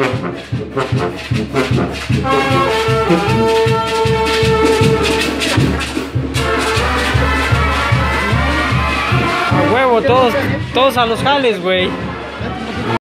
A huevo, todos, todos a los jales, güey.